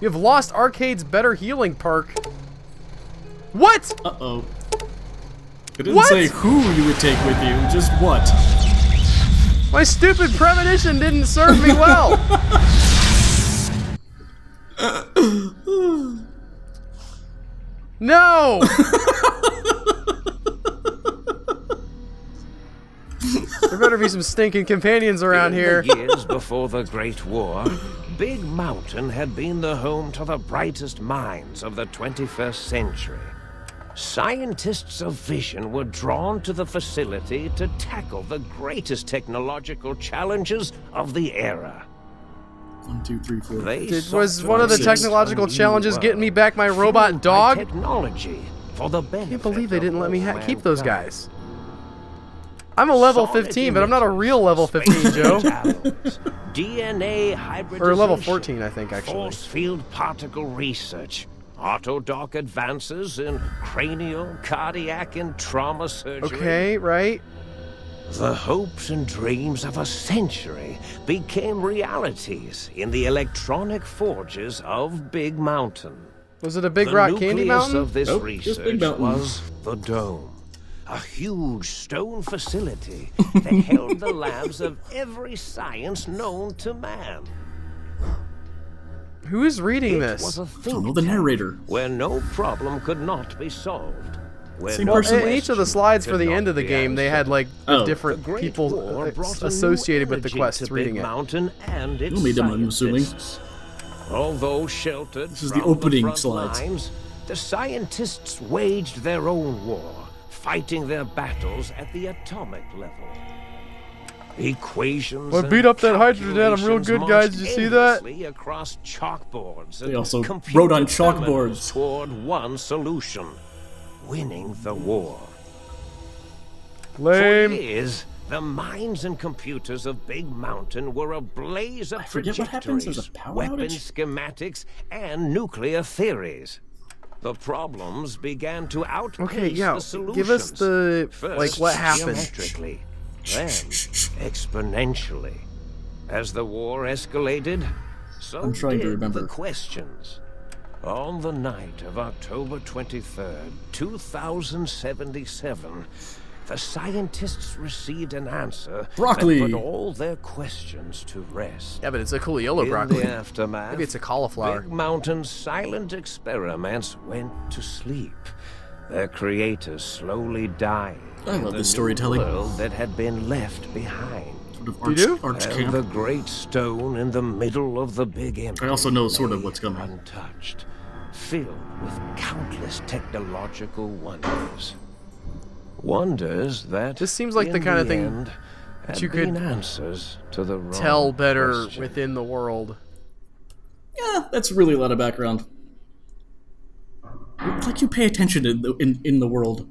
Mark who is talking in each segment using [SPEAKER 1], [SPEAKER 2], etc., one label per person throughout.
[SPEAKER 1] You have lost Arcade's better healing perk. What?
[SPEAKER 2] Uh-oh. It didn't
[SPEAKER 1] What?
[SPEAKER 2] say who you would take with you, just what.
[SPEAKER 1] My stupid premonition didn't serve me well. no. there better be some stinking companions around
[SPEAKER 3] In
[SPEAKER 1] here.
[SPEAKER 3] the years before the Great War, Big Mountain had been the home to the brightest minds of the 21st century. Scientists of vision were drawn to the facility to tackle the greatest technological challenges of the era.
[SPEAKER 2] One, two, three, four.
[SPEAKER 3] They
[SPEAKER 1] Did,
[SPEAKER 3] sought
[SPEAKER 1] was one of the technological challenges getting me back my robot
[SPEAKER 3] fueled by
[SPEAKER 1] dog?
[SPEAKER 3] Technology for the benefit
[SPEAKER 1] I can't believe they didn't let me
[SPEAKER 3] all
[SPEAKER 1] ha- keep those
[SPEAKER 3] mankind.
[SPEAKER 1] guys. I'm a level
[SPEAKER 3] Sonic
[SPEAKER 1] 15, but I'm not a real level 15, Joe.
[SPEAKER 3] DNA hybridization.
[SPEAKER 1] Or level 14, I think, actually.
[SPEAKER 3] Force field particle research. Autodoc advances in cranial, cardiac, and trauma surgery.
[SPEAKER 1] Okay, right?
[SPEAKER 3] The hopes and dreams of a century became realities in the electronic forges of Big Mountain.
[SPEAKER 1] Was it a Big
[SPEAKER 3] the
[SPEAKER 1] Rock
[SPEAKER 3] nucleus
[SPEAKER 1] Candy Mountain?
[SPEAKER 3] of this
[SPEAKER 2] Nope, just Big
[SPEAKER 3] research
[SPEAKER 2] Mountain.
[SPEAKER 3] was the Dome. A huge stone facility that held the labs of every science known to man.
[SPEAKER 1] Who is reading
[SPEAKER 3] It
[SPEAKER 1] this?
[SPEAKER 3] was a
[SPEAKER 2] I
[SPEAKER 3] think
[SPEAKER 2] don't know the narrator.
[SPEAKER 3] where no problem could not be solved.
[SPEAKER 2] Same
[SPEAKER 3] no
[SPEAKER 1] Well,
[SPEAKER 2] person.
[SPEAKER 1] in each of the slides for the end of the
[SPEAKER 3] be
[SPEAKER 1] game, they had like
[SPEAKER 2] Oh.
[SPEAKER 1] Different
[SPEAKER 3] Great
[SPEAKER 1] people
[SPEAKER 3] War
[SPEAKER 1] uh,
[SPEAKER 3] brought a new
[SPEAKER 1] associated with the
[SPEAKER 3] energy
[SPEAKER 1] quests reading
[SPEAKER 3] Big
[SPEAKER 1] it.
[SPEAKER 3] Mountain and its
[SPEAKER 2] You made them, I'm assuming.
[SPEAKER 3] Although sheltered
[SPEAKER 2] This is the opening
[SPEAKER 3] front
[SPEAKER 2] slides.
[SPEAKER 3] lines, the scientists waged their own war, fighting their battles at the atomic level. Equations.
[SPEAKER 1] Well,
[SPEAKER 3] and
[SPEAKER 1] beat up that hydrogen atom real good, guys. Did you see that?
[SPEAKER 3] endlessly Across chalkboards.
[SPEAKER 2] They also wrote on chalkboards.
[SPEAKER 3] toward one solution: winning the war. For
[SPEAKER 1] Lame.
[SPEAKER 3] years, the minds and computers of Big Mountain were a blaze of
[SPEAKER 2] forget what happens there's a
[SPEAKER 3] trajectories,
[SPEAKER 2] power
[SPEAKER 3] weapon schematics, and nuclear theories. The problems began to outpace
[SPEAKER 1] Okay, yeah.
[SPEAKER 3] the solutions.
[SPEAKER 1] Give us the
[SPEAKER 3] First,
[SPEAKER 1] like what happened.
[SPEAKER 3] geometrically, then exponentially. As the war escalated, so
[SPEAKER 2] I'm trying to
[SPEAKER 3] did
[SPEAKER 2] remember.
[SPEAKER 3] the questions. On the night of October 23rd, 2077, the scientists received an answer
[SPEAKER 2] Broccoli.
[SPEAKER 3] that put all their questions to rest.
[SPEAKER 1] Yeah, but it's a cool yellow
[SPEAKER 3] In
[SPEAKER 1] broccoli.
[SPEAKER 3] the aftermath,
[SPEAKER 1] Maybe it's a cauliflower.
[SPEAKER 3] Big Mountain's silent experiments went to sleep. Their creators slowly died.
[SPEAKER 2] I love
[SPEAKER 3] the
[SPEAKER 2] this
[SPEAKER 3] new
[SPEAKER 2] storytelling.
[SPEAKER 3] world that had been left behind.
[SPEAKER 2] Sort of
[SPEAKER 1] You
[SPEAKER 2] arch,
[SPEAKER 1] do?
[SPEAKER 2] arch
[SPEAKER 3] And
[SPEAKER 2] camp.
[SPEAKER 3] the great stone in the middle of the big empty
[SPEAKER 2] I also know sort of
[SPEAKER 3] lay
[SPEAKER 2] what's coming.
[SPEAKER 3] Untouched, filled with countless technological wonders. Wonders that
[SPEAKER 1] This seems like the kind of thing
[SPEAKER 3] end, had
[SPEAKER 1] you could
[SPEAKER 3] been answers to the wrong
[SPEAKER 1] Tell better
[SPEAKER 3] questions.
[SPEAKER 1] within the world.
[SPEAKER 2] Yeah, that's really a lot of background. It's like you pay attention in the, in, in the world.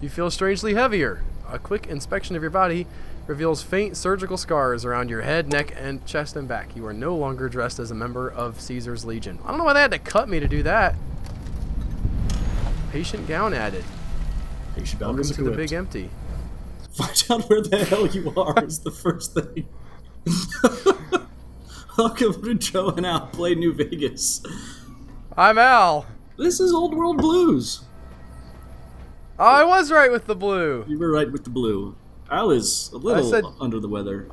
[SPEAKER 1] You feel strangely heavier. A quick inspection of your body reveals faint surgical scars around your head, neck, and chest and back. You are no longer dressed as a member of Caesar's Legion. I don't know why they had to cut me to do that. Patient gown added.
[SPEAKER 2] Patient
[SPEAKER 1] Welcome to the big empty.
[SPEAKER 2] Find out where the hell you are is the first thing. Welcome to Joe and Al Play New Vegas.
[SPEAKER 1] I'm Al.
[SPEAKER 2] This is Old World Blues.
[SPEAKER 1] Oh, I was right with the blue.
[SPEAKER 2] You were right with the blue. Al is a little
[SPEAKER 1] said-
[SPEAKER 2] under the weather.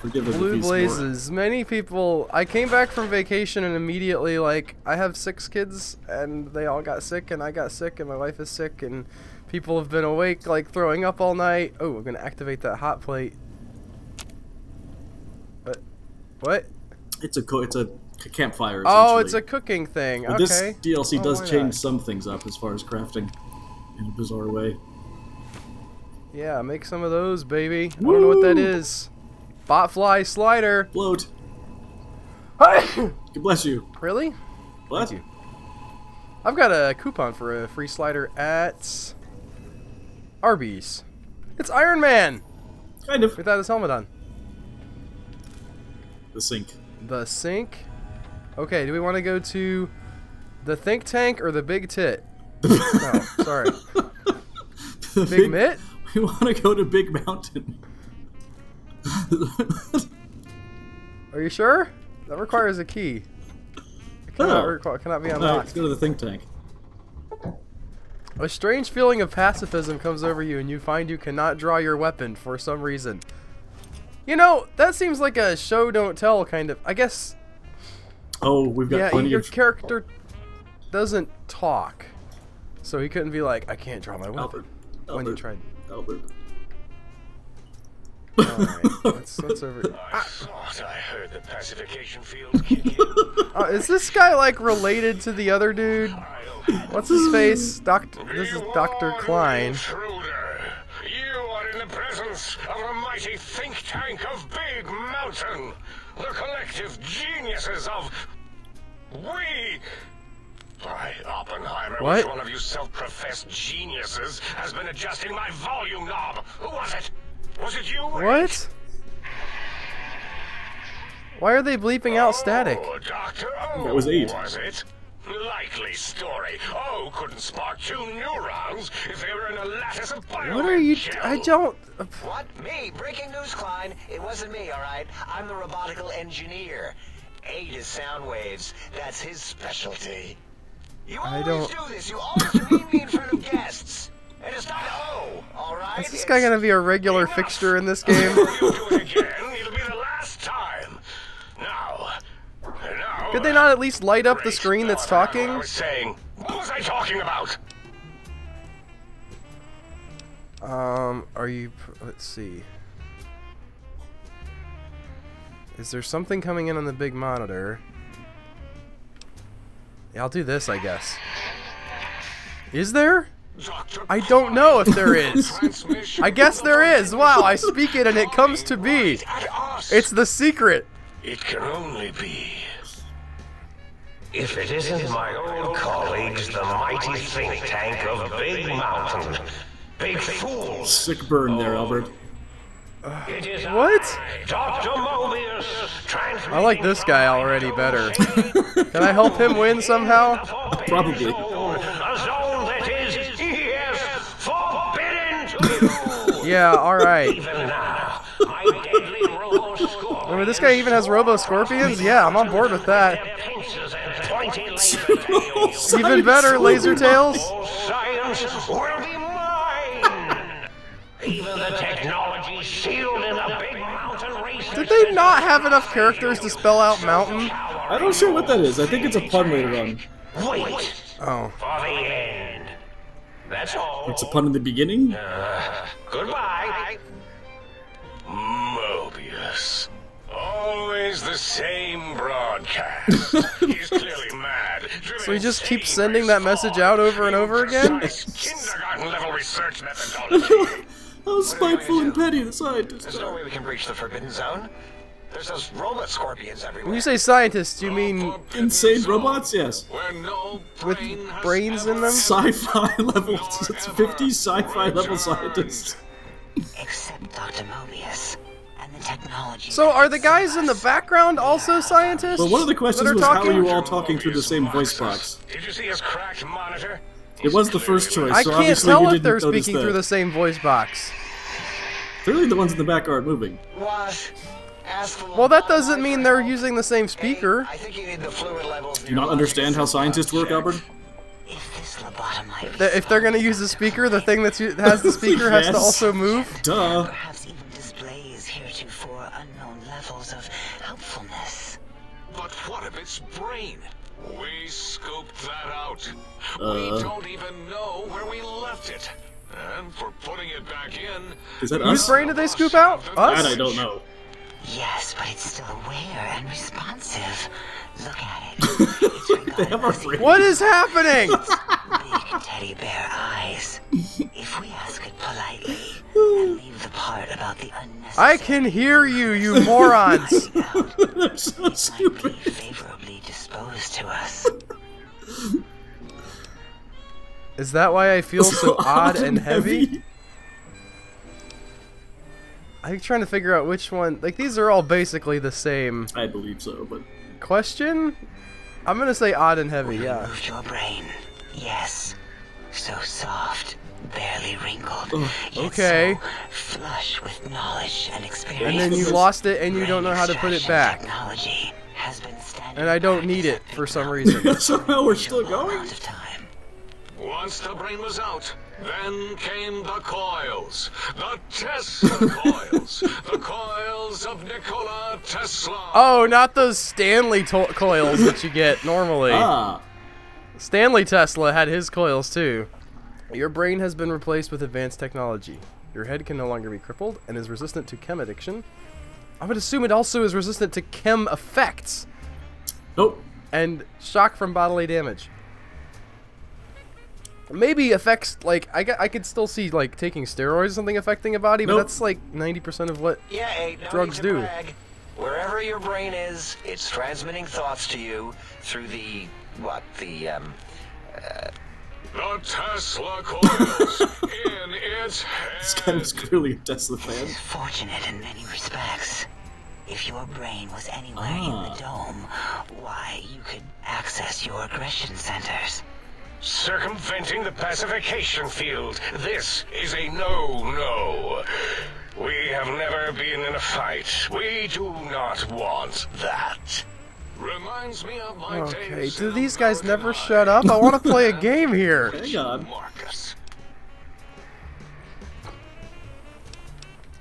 [SPEAKER 2] Forgive
[SPEAKER 1] Blue blazes. Many people. I came back from vacation and immediately like I have six kids and they all got sick and I got sick and my wife is sick and people have been awake like throwing up all night. Oh, we're gonna activate that hot plate. What? What?
[SPEAKER 2] It's a co- it's a campfire.
[SPEAKER 1] Oh, it's a cooking thing.
[SPEAKER 2] But
[SPEAKER 1] okay.
[SPEAKER 2] This DLC
[SPEAKER 1] Oh,
[SPEAKER 2] does change
[SPEAKER 1] not?
[SPEAKER 2] some things up as far as crafting in a bizarre way.
[SPEAKER 1] Yeah, make some of those, baby. I don't know what that
[SPEAKER 2] Woo!
[SPEAKER 1] is. Botfly slider. Float.
[SPEAKER 2] Bloat. God bless you.
[SPEAKER 1] really? Thank you. I've got a coupon for a free slider at Arby's. It's Iron Man
[SPEAKER 2] Kind of.
[SPEAKER 1] without his helmet on.
[SPEAKER 2] The sink.
[SPEAKER 1] The sink. Okay, do we want to go to the think tank or the big tit? no, oh, sorry.
[SPEAKER 2] The
[SPEAKER 1] Big mitt?
[SPEAKER 2] We want to go to Big Mountain.
[SPEAKER 1] Are you sure? That requires a key. It cannot,
[SPEAKER 2] Oh.
[SPEAKER 1] cannot be unlocked.
[SPEAKER 2] let's go to the think tank.
[SPEAKER 1] A strange feeling of pacifism comes over you, and you find you cannot draw your weapon for some reason. You know, that seems like a show don't tell kind of. I guess,
[SPEAKER 2] Oh, we've got
[SPEAKER 1] yeah,
[SPEAKER 2] plenty
[SPEAKER 1] your
[SPEAKER 2] of
[SPEAKER 1] character doesn't talk, so he couldn't be like, "I can't draw my weapon."
[SPEAKER 2] Albert.
[SPEAKER 1] When you tried.
[SPEAKER 2] Albert.
[SPEAKER 1] Alright, let's, let's over.
[SPEAKER 3] I thought I heard the pacification field kick in.
[SPEAKER 1] Uh, is this guy like related to the other dude? What's his face? Doctor. This is Doctor Klein.
[SPEAKER 3] Intruder. You are in the presence of the mighty think tank of Big Mountain, the collective geniuses of we. By Oppenheimer,
[SPEAKER 1] What?
[SPEAKER 3] which one of you self-professed geniuses has been adjusting my volume knob? Who was it? Was it you?
[SPEAKER 1] What? Why are they bleeping out static?
[SPEAKER 3] Oh, Doctor O.
[SPEAKER 2] That was eight.
[SPEAKER 3] Was it? Likely story. O couldn't spark two neurons if they were in a lattice of bio.
[SPEAKER 1] What are you? I don't.
[SPEAKER 4] What? Me? Breaking news, Klein. It wasn't me, all right? I'm the robotical engineer. Aid is sound waves. That's his specialty. You
[SPEAKER 1] I
[SPEAKER 4] always
[SPEAKER 1] don't-
[SPEAKER 4] do this. You always demean me in front of guests.
[SPEAKER 1] Is this guy gonna be a regular fixture in this game?
[SPEAKER 3] If you do it again, it'll be the last time. Now, now.
[SPEAKER 1] Could they not at least light up the screen that's
[SPEAKER 3] Now I know what
[SPEAKER 1] talking?
[SPEAKER 3] I was saying. What was I talking about?
[SPEAKER 1] Um, are you? Let's see. Is there something coming in on the big monitor? Yeah, I'll do this, I guess. Is there?
[SPEAKER 3] Dr.
[SPEAKER 1] I don't know if there is. I guess there is. Wow, I speak it and it comes to be. It's the secret.
[SPEAKER 3] It can only be. If it isn't my old colleagues, the mighty think tank of Big Mountain. Big fools.
[SPEAKER 2] Sick burn there, Albert.
[SPEAKER 3] It is
[SPEAKER 1] What?
[SPEAKER 3] Dr. Mobius.
[SPEAKER 1] I like this guy already better. Can I help him win somehow?
[SPEAKER 2] Probably.
[SPEAKER 3] A zone that is, yes, forbidden to you.
[SPEAKER 1] Yeah, alright.
[SPEAKER 3] Even now, my deadly robo scorpions.
[SPEAKER 1] Remember, this guy even has Robo Scorpions? Yeah, I'm on board with that.
[SPEAKER 3] Their pincers and pointy laser tails.
[SPEAKER 1] Even better, Laser Tails.
[SPEAKER 3] Science will be mine. Even the technology sealed in the big mountain race.
[SPEAKER 1] Did they not have enough characters to spell out mountain?
[SPEAKER 2] I don't sure what that is. I think it's a pun later on.
[SPEAKER 3] Wait
[SPEAKER 1] Oh.
[SPEAKER 3] For the end. That's all.
[SPEAKER 2] It's a pun in the beginning?
[SPEAKER 3] Uh, goodbye. Mobius. Always the same broadcast. He's clearly mad.
[SPEAKER 1] So he just keeps sending that message out over and over again?
[SPEAKER 3] Kindergarten level research methodology.
[SPEAKER 2] How spiteful and petty the scientists
[SPEAKER 4] There's no
[SPEAKER 2] are.
[SPEAKER 4] way we can breach the forbidden zone. There's those robot scorpions everywhere.
[SPEAKER 1] When you say scientists, you mean
[SPEAKER 2] Insane robots? Yes.
[SPEAKER 5] Where no
[SPEAKER 1] with
[SPEAKER 5] brain has
[SPEAKER 1] brains in them?
[SPEAKER 2] Sci-fi level, it's 50 sci-fi level scientists.
[SPEAKER 6] Except Dr. Mobius and the technology.
[SPEAKER 1] So are the guys in the background also scientists?
[SPEAKER 2] But one of the questions
[SPEAKER 1] are
[SPEAKER 2] was how are you all talking through the same voice box?
[SPEAKER 3] Did you see his cracked monitor?
[SPEAKER 2] It was the first choice,
[SPEAKER 1] I
[SPEAKER 2] so
[SPEAKER 1] can't
[SPEAKER 2] obviously
[SPEAKER 1] tell
[SPEAKER 2] you
[SPEAKER 1] if
[SPEAKER 2] didn't
[SPEAKER 1] they're speaking
[SPEAKER 2] that.
[SPEAKER 1] through the same voice box.
[SPEAKER 2] Clearly the ones in the back aren't moving.
[SPEAKER 4] What? Ask
[SPEAKER 1] Well, that doesn't mean they're using the same speaker.
[SPEAKER 4] I think you need the fluid levels.
[SPEAKER 2] Do you not understand how scientists work, Albert?
[SPEAKER 6] If this lobotomite
[SPEAKER 1] That if they're gonna use the speaker, the thing that has the speaker has to also move.
[SPEAKER 2] Duh.
[SPEAKER 6] perhaps even displays heretofore unknown levels of helpfulness.
[SPEAKER 5] But what of its brain? We scooped that out.
[SPEAKER 2] Uh.
[SPEAKER 5] we don't even know where we left it. And for putting it back in,
[SPEAKER 2] Is that
[SPEAKER 1] Whose
[SPEAKER 2] us?
[SPEAKER 1] brain did they scoop out?
[SPEAKER 2] That
[SPEAKER 1] Us?
[SPEAKER 2] I don't know.
[SPEAKER 6] Yes, but it's still aware and responsive. Look at it. It's
[SPEAKER 2] They have our
[SPEAKER 6] regardless
[SPEAKER 2] brain.
[SPEAKER 1] What is happening?
[SPEAKER 6] big teddy bear eyes. If we ask it politely and leave the part about the unnecessary
[SPEAKER 1] I can hear you, you morons.
[SPEAKER 6] out,
[SPEAKER 2] They're so
[SPEAKER 6] might be
[SPEAKER 2] stupid.
[SPEAKER 6] favorably disposed to us.
[SPEAKER 1] Is that why I feel so odd and heavy? I'm trying to figure out which one. Like these are all basically the same
[SPEAKER 2] I believe so, but
[SPEAKER 1] question. I'm gonna say odd and heavy. Yeah.
[SPEAKER 6] Moved your brain. Yes. So soft, barely wrinkled. yet
[SPEAKER 1] okay.
[SPEAKER 6] So flush with knowledge and experience.
[SPEAKER 1] And then you lost it, and you don't know how to put it back.
[SPEAKER 6] Technology has has been standing
[SPEAKER 1] and I don't need it for some reason.
[SPEAKER 2] Somehow we're still
[SPEAKER 6] a long
[SPEAKER 2] going.
[SPEAKER 6] Amount of time.
[SPEAKER 5] Once the brain was out, then came the coils. The Tesla coils. The coils of Nikola Tesla.
[SPEAKER 1] Oh, not those Stanley to- coils that you get normally.
[SPEAKER 2] Ah,
[SPEAKER 1] Stanley Tesla had his coils too. Your brain has been replaced with advanced technology. Your head can no longer be crippled and is resistant to chem addiction. I would assume it also is resistant to chem effects
[SPEAKER 2] nope.
[SPEAKER 1] and shock from bodily damage. Maybe effects like I, I could still see like taking steroids or something affecting a body, but that's like 90% of what
[SPEAKER 4] Yeah, ain't no
[SPEAKER 1] Drugs
[SPEAKER 4] need to
[SPEAKER 1] do.
[SPEAKER 4] brag. Wherever your brain is, it's transmitting thoughts to you through the what? The um
[SPEAKER 5] The Tesla coils in its
[SPEAKER 2] This guy was clearly a Tesla fan.
[SPEAKER 6] Fortunate in many respects. If your brain was anywhere in
[SPEAKER 2] Ah.
[SPEAKER 6] the dome, why, you could access your aggression centers.
[SPEAKER 5] Circumventing the pacification field. This is a no-no. We have never been in a fight. We do not want that. Reminds me of my
[SPEAKER 1] Okay, do these guys never
[SPEAKER 5] Eye.
[SPEAKER 1] shut up? I want to play a game here.
[SPEAKER 2] Hang on.
[SPEAKER 5] Marcus.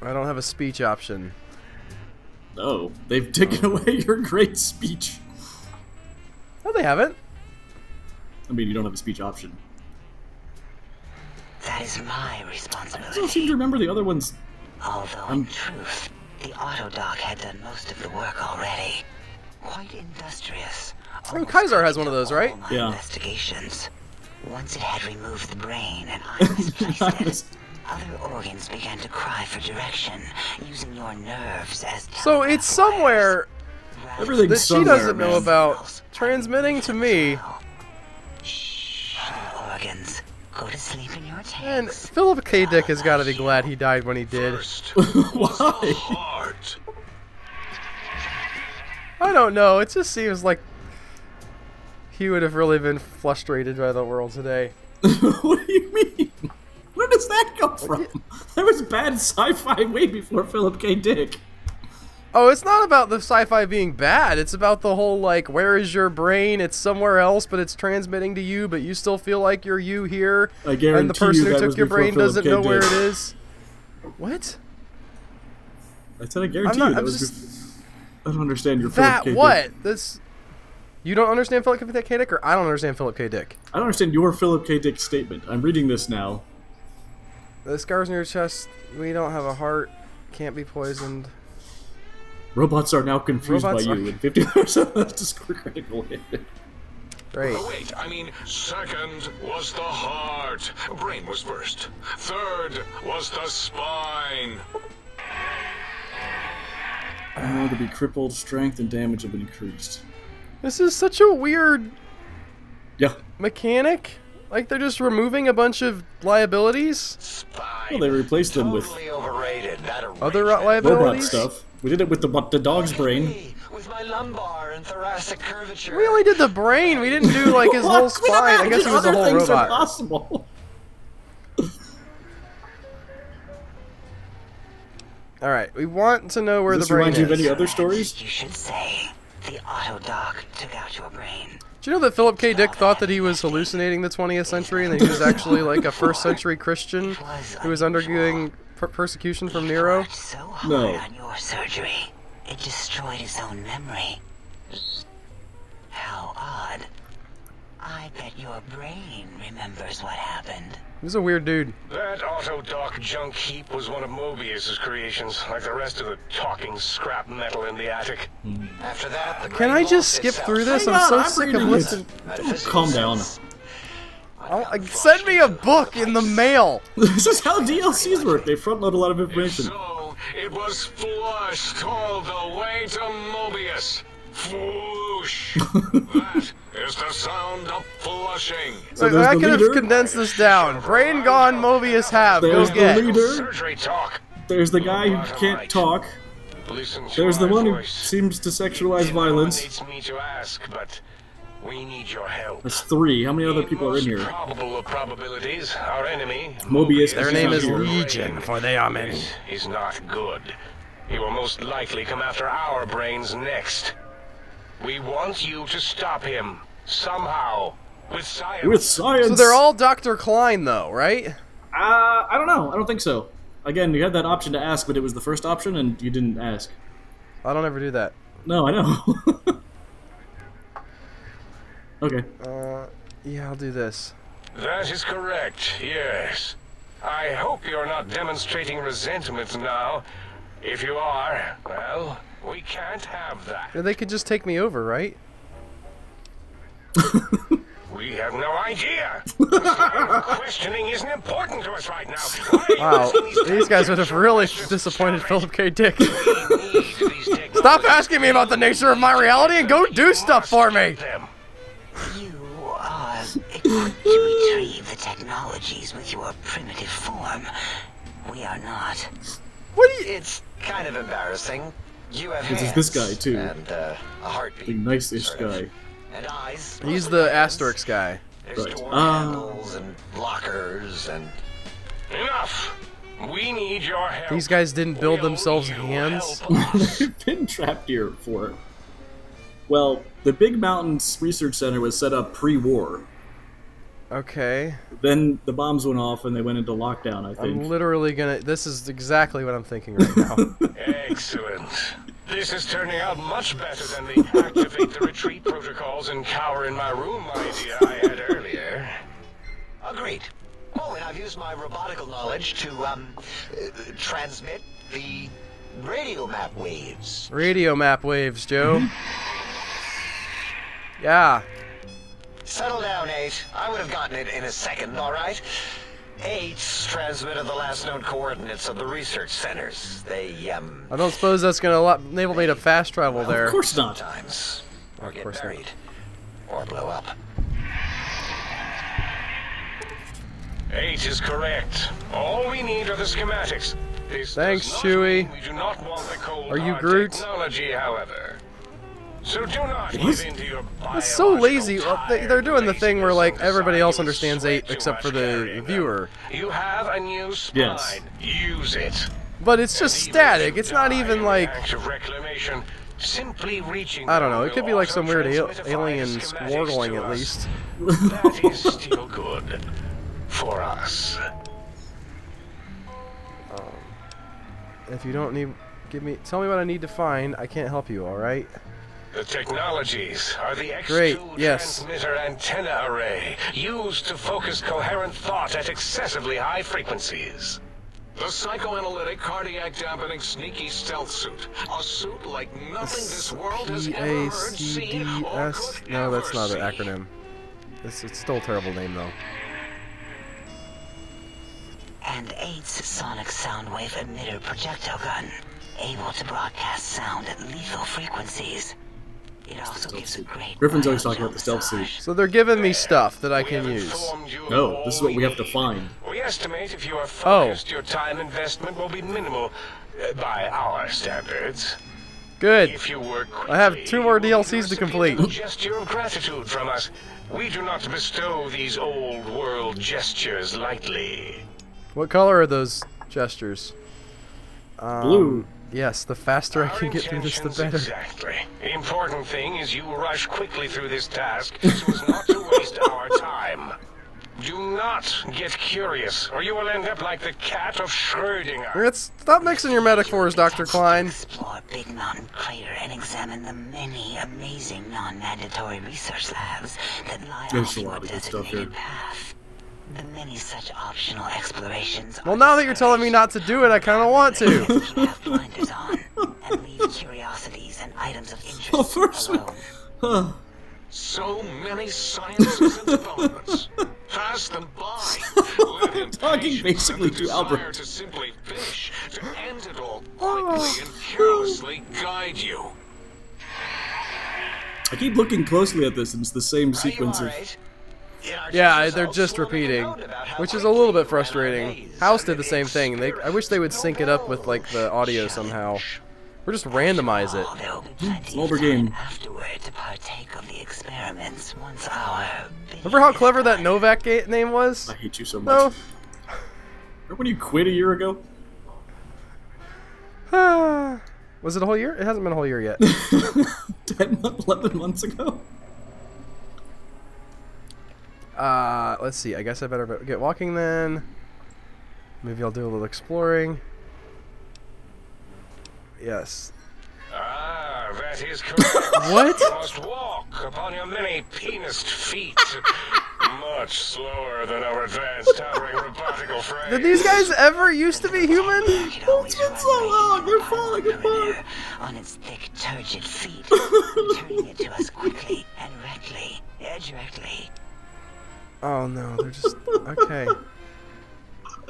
[SPEAKER 1] I don't have a speech option.
[SPEAKER 2] No, they've taken oh. away your great speech.
[SPEAKER 1] No, they haven't.
[SPEAKER 2] I mean, you don't have a speech option.
[SPEAKER 6] That is my responsibility.
[SPEAKER 2] I don't seem to remember the other ones.
[SPEAKER 6] Although, in truth, the Autodoc had done most of the work already. Quite industrious.
[SPEAKER 1] mean, Kaiser has one of those, right?
[SPEAKER 2] Yeah.
[SPEAKER 6] Investigations. Once it had removed the brain and I misplaced it, other organs began to cry for direction, using your nerves as
[SPEAKER 1] So it's somewhere
[SPEAKER 2] Everything's
[SPEAKER 1] that she doesn't know about transmitting to me.
[SPEAKER 6] Go to sleep in your
[SPEAKER 1] And. Philip K. Dick has got to be glad he died when he did.
[SPEAKER 5] First was the
[SPEAKER 2] Why?
[SPEAKER 5] heart.
[SPEAKER 1] I don't know. It just seems like he would have really been frustrated by the world today.
[SPEAKER 2] what do you mean? Where does that come from? There was bad sci-fi way before Philip K. Dick.
[SPEAKER 1] Oh, it's not about the sci-fi being bad. It's about the whole like, where is your brain? It's somewhere else, but it's transmitting to you, but you still feel like you're you here.
[SPEAKER 2] I guarantee and
[SPEAKER 1] the person
[SPEAKER 2] you
[SPEAKER 1] who took your brain
[SPEAKER 2] Philip
[SPEAKER 1] doesn't
[SPEAKER 2] K.
[SPEAKER 1] know where it is. What?
[SPEAKER 2] I said I guarantee
[SPEAKER 1] not-
[SPEAKER 2] you that
[SPEAKER 1] I'm
[SPEAKER 2] was.
[SPEAKER 1] just-
[SPEAKER 2] I don't understand your
[SPEAKER 1] That
[SPEAKER 2] Philip K.
[SPEAKER 1] what?
[SPEAKER 2] Dick.
[SPEAKER 1] This. You don't understand Philip K. Dick, or I don't understand Philip K. Dick.
[SPEAKER 2] I don't understand your Philip K. Dick statement. I'm reading this now.
[SPEAKER 1] The scars on your chest. We don't have a heart. Can't be poisoned.
[SPEAKER 2] Robots are now confused
[SPEAKER 1] Robots
[SPEAKER 2] by
[SPEAKER 1] are-
[SPEAKER 2] you, and 50% of that's just critical hit.
[SPEAKER 1] Great.
[SPEAKER 5] Oh, wait, I mean, second was the heart. Brain was first. Third was the spine.
[SPEAKER 2] Oh, to be crippled, strength and damage have been increased.
[SPEAKER 1] This is such a weird
[SPEAKER 2] Yeah.
[SPEAKER 1] mechanic. Like they're just removing a bunch of liabilities.
[SPEAKER 4] spine.
[SPEAKER 2] Well, they replaced them with
[SPEAKER 4] overrated. That
[SPEAKER 1] Other liabilities.
[SPEAKER 2] robot stuff. We did it with the the dog's brain.
[SPEAKER 4] With my lumbar and thoracic curvature.
[SPEAKER 1] We only did the brain. We didn't do like his whole spine. I guess it was the
[SPEAKER 2] other
[SPEAKER 1] whole
[SPEAKER 2] things are
[SPEAKER 1] robot.
[SPEAKER 2] possible.
[SPEAKER 1] All right, we want to know where
[SPEAKER 2] Does
[SPEAKER 1] the
[SPEAKER 2] this
[SPEAKER 1] brain
[SPEAKER 2] remind you of
[SPEAKER 1] is.
[SPEAKER 2] any other stories?
[SPEAKER 6] You should say, the Autodoc took out your brain.
[SPEAKER 1] Do you know that Philip K. Dick thought that he was hallucinating the 20th century and that he was actually like a first century Christian who was undergoing per- persecution from Nero?
[SPEAKER 6] So hard
[SPEAKER 2] No.
[SPEAKER 6] on your surgery, it destroyed his own memory. How odd. I bet your brain remembers what happened.
[SPEAKER 1] He's a weird dude.
[SPEAKER 5] That Autodoc junk heap was one of Mobius's creations, like the rest of the talking scrap metal in the attic. Hmm.
[SPEAKER 4] After that, the
[SPEAKER 1] Can I just skip
[SPEAKER 4] itself.
[SPEAKER 1] through this?
[SPEAKER 2] Hang
[SPEAKER 1] I'm
[SPEAKER 2] on,
[SPEAKER 1] so
[SPEAKER 2] I'm
[SPEAKER 1] sick of listening.
[SPEAKER 2] Calm down.
[SPEAKER 4] Sense.
[SPEAKER 1] Send me a book in the mail.
[SPEAKER 2] this is how DLCs work. They front load a lot of
[SPEAKER 5] If
[SPEAKER 2] information.
[SPEAKER 5] so, it was flushed all the way to Mobius. Flush. that is the sound of flushing.
[SPEAKER 2] So
[SPEAKER 1] Like,
[SPEAKER 2] there's
[SPEAKER 1] I
[SPEAKER 2] the
[SPEAKER 1] could have condensed this down. Brain gone, Mobius have. Go
[SPEAKER 2] There's the
[SPEAKER 1] get.
[SPEAKER 2] leader. There's the guy who can't talk. There's the one who seems to sexualize violence.
[SPEAKER 5] It's me to ask, but we need your help.
[SPEAKER 2] That's three. How many other people are in here?
[SPEAKER 5] Probable of probabilities. Our enemy,
[SPEAKER 2] Mobius.
[SPEAKER 1] Their name is
[SPEAKER 2] Here.
[SPEAKER 1] Legion, for they are many.
[SPEAKER 5] He's not good. He will most likely come after our brains next. We want you to stop him. Somehow. With science.
[SPEAKER 2] With science.
[SPEAKER 1] So they're all Dr. Klein, though, right?
[SPEAKER 2] Uh, I don't know. I don't think so. Again, you had that option to ask, but it was the first option, and you didn't ask.
[SPEAKER 1] I don't ever do that.
[SPEAKER 2] No, I know. okay.
[SPEAKER 1] Uh, yeah, I'll do this.
[SPEAKER 5] That is correct, yes. I hope you're not demonstrating resentment now. If you are, well, we can't have that.
[SPEAKER 1] They could just take me over, right?
[SPEAKER 5] We have no idea. Questioning isn't important to us right now. Why are you
[SPEAKER 1] Wow,
[SPEAKER 5] these
[SPEAKER 1] these guys would have really disappointed Philip K. Dick.
[SPEAKER 5] We need these
[SPEAKER 1] Stop asking me about the nature of my reality and go do stuff for me!
[SPEAKER 5] Them.
[SPEAKER 6] You are equipped to retrieve the technologies with your primitive form. We are not.
[SPEAKER 1] What you...
[SPEAKER 4] It's kind of embarrassing. You have
[SPEAKER 2] This is
[SPEAKER 4] hands
[SPEAKER 2] this guy, too.
[SPEAKER 4] and uh, a heartbeat.
[SPEAKER 2] Big nice-ish
[SPEAKER 4] of.
[SPEAKER 2] guy.
[SPEAKER 4] And eyes.
[SPEAKER 1] He's the
[SPEAKER 4] hands.
[SPEAKER 1] Asterix guy.
[SPEAKER 4] There's
[SPEAKER 2] Right.
[SPEAKER 4] door
[SPEAKER 2] Ah.
[SPEAKER 4] handles and lockers and
[SPEAKER 5] Enough. We need your help.
[SPEAKER 1] These guys didn't build
[SPEAKER 5] Will
[SPEAKER 1] themselves hands.
[SPEAKER 2] They've been trapped here for. Well, the Big Mountains Research Center was set up pre-war.
[SPEAKER 1] Okay.
[SPEAKER 2] Then the bombs went off and they went into lockdown. I think.
[SPEAKER 1] I'm literally gonna... This is exactly what I'm thinking right now.
[SPEAKER 5] Excellent. This is turning out much better than the activate the retreat protocols and cower in my room idea I had earlier.
[SPEAKER 4] Agreed. Oh, and I've used my robotical knowledge to, um, uh, transmit the radio map waves.
[SPEAKER 1] Radio map waves, Joe. Yeah.
[SPEAKER 4] Settle down, Eight. I would have gotten it in a second, all right? Eight's transmitted the last known coordinates of the research centers. They, um,
[SPEAKER 1] I don't suppose that's gonna enable me to fast travel there.
[SPEAKER 2] Of course not.
[SPEAKER 4] sometimes, or get
[SPEAKER 1] course not.
[SPEAKER 4] buried, or blow up.
[SPEAKER 5] Eight is correct. All we need are the schematics. This
[SPEAKER 1] Thanks, Chewie.
[SPEAKER 5] mean We do not want the cold
[SPEAKER 1] Are you Groot?
[SPEAKER 5] technology, however. So do not give in your
[SPEAKER 1] It's so lazy. Well, they, they're doing the thing where like everybody else understands eight except for the viewer.
[SPEAKER 5] You have a new spine.
[SPEAKER 2] Yes.
[SPEAKER 5] Use it.
[SPEAKER 1] But it's just static. It's not even like
[SPEAKER 5] act of reclamation, simply reaching
[SPEAKER 1] I don't know. It could be like some weird al- alien
[SPEAKER 5] schematics
[SPEAKER 1] at least.
[SPEAKER 5] That is still good for us.
[SPEAKER 1] Um, if you don't need, give me, tell me what I need to find. I can't help you. All right.
[SPEAKER 5] The technologies are the X2
[SPEAKER 1] Great, yes.
[SPEAKER 5] transmitter antenna array, used to focus coherent thought at excessively high frequencies.
[SPEAKER 7] The psychoanalytic, cardiac dampening, sneaky stealth suit. A suit like nothing this world has ever heard, seen,
[SPEAKER 1] D
[SPEAKER 7] or
[SPEAKER 1] S.
[SPEAKER 7] could
[SPEAKER 1] No, that's not an acronym. It's, it's still a terrible name though.
[SPEAKER 6] And eight's sonic sound wave emitter projectile gun, able to broadcast sound at lethal frequencies. It also gives a great.
[SPEAKER 2] Griffin's always talking about the stealth suit.
[SPEAKER 1] So they're giving me stuff that I
[SPEAKER 5] We
[SPEAKER 1] can use.
[SPEAKER 5] informed you of
[SPEAKER 2] No, this is what we have to find.
[SPEAKER 5] We estimate if you are
[SPEAKER 1] Oh.
[SPEAKER 5] your time investment will be minimal uh, by our standards.
[SPEAKER 1] Good.
[SPEAKER 5] If you work quickly,
[SPEAKER 1] I have two more DLCs to complete.
[SPEAKER 5] gesture of gratitude from us. We do not bestow these old world gestures lightly.
[SPEAKER 1] What color are those gestures? Um,
[SPEAKER 2] Blue.
[SPEAKER 1] Yes. The faster I can get through this, the better.
[SPEAKER 5] Exactly. The important thing is you rush quickly through this task so as not to waste our time. Do not get curious, or you will end up like the cat of Schrödinger.
[SPEAKER 1] Let's stop mixing your metaphors, Dr. Klein.
[SPEAKER 6] Explore Big Mountain Crater and examine the many amazing non-mandatory research labs that lie
[SPEAKER 2] There's
[SPEAKER 6] off your
[SPEAKER 2] lot of good stuff
[SPEAKER 6] designated path. The many such optional explorations.
[SPEAKER 1] Well, now that you're telling me not to do it, I kind of want to.
[SPEAKER 6] discouraged have blinders on and leave curiosities and items of interest
[SPEAKER 2] Well, first we-
[SPEAKER 6] alone.
[SPEAKER 7] So many sciences and developments. Pass them by. Let impatience
[SPEAKER 2] Talking basically to Albert.
[SPEAKER 7] to simply finish, to end it all quickly and carelessly guide you.
[SPEAKER 2] I keep looking closely at this, and it's the same
[SPEAKER 4] Are you
[SPEAKER 2] sequence of.
[SPEAKER 4] alright? In our
[SPEAKER 1] Yeah, they're just
[SPEAKER 4] we'll make a
[SPEAKER 1] repeating,
[SPEAKER 4] note about how
[SPEAKER 1] which is a little bit
[SPEAKER 4] you ran our
[SPEAKER 1] frustrating. House did the same thing. They, I wish they would sync it up with like the audio somehow, or just randomize it.
[SPEAKER 6] Oh, there will be plenty
[SPEAKER 2] Small
[SPEAKER 6] of
[SPEAKER 2] game.
[SPEAKER 6] time afterward to partake of the experiments once our.
[SPEAKER 1] Remember how clever that Novac ga- name was?
[SPEAKER 2] I hate you so much.
[SPEAKER 1] No.
[SPEAKER 2] Remember when you quit a year ago?
[SPEAKER 1] Was it a whole year? It hasn't been a whole year yet.
[SPEAKER 2] 10 months, 11 months ago.
[SPEAKER 1] Uh, let's see. I guess I better get walking then. Maybe I'll do a little exploring. Yes.
[SPEAKER 5] Ah, that is correct.
[SPEAKER 1] What?
[SPEAKER 5] You must walk upon your many penised feet. Much slower than our advanced towering robotical frame.
[SPEAKER 1] Did these guys ever used to be human?
[SPEAKER 6] It's
[SPEAKER 2] been so long, they're falling apart.
[SPEAKER 6] On its thick, turgid feet, returning it to us quickly and rectly, directly.
[SPEAKER 1] Oh no, they're just okay.